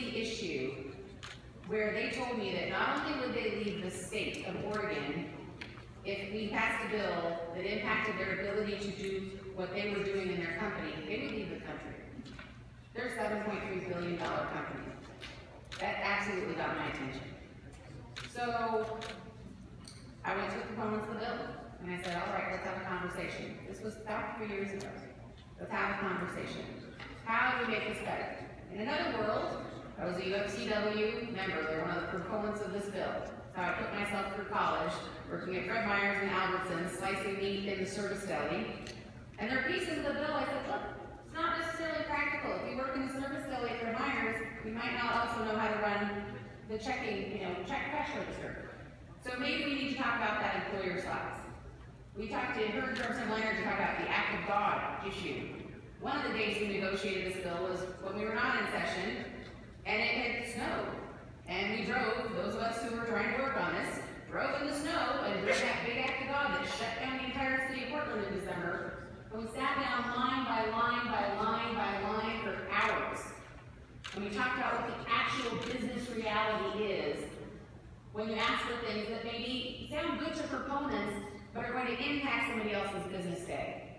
the issue where they told me that not only would they leave the state of Oregon if we passed a bill that impacted their ability to do what they were doing in their company, they would leave the country. They're a seven point three billion dollar company. That absolutely got my attention. So, I went to the proponents of the bill, and I said, all right, let's have a conversation. This was about three years ago. Let's have a conversation. How do we make this better? In another world, I was a UFCW member, they're one of the proponents of this bill. So I put myself through college, working at Fred Meyer's and Albertsons, slicing meat in the service deli. And there are pieces of the bill, I said, look, it's not necessarily practical. If you work in the service deli at Fred Meyer's, you might not also know how to run the checking, you know, check cash register. So maybe we need to talk about that employer size. We talked to, heard Representative Leonard to talk about the act of God issue. One of the days we negotiated this bill was when we were not in session, and it had snowed. And we drove, those of us who were trying to work on this, drove in the snow and did that big act of God that shut down the entire city of Portland in December. And we sat down line by line by line by line for hours. And we talked about what the actual business reality is when you ask for things that maybe sound good to proponents, but are going to impact somebody else's business day.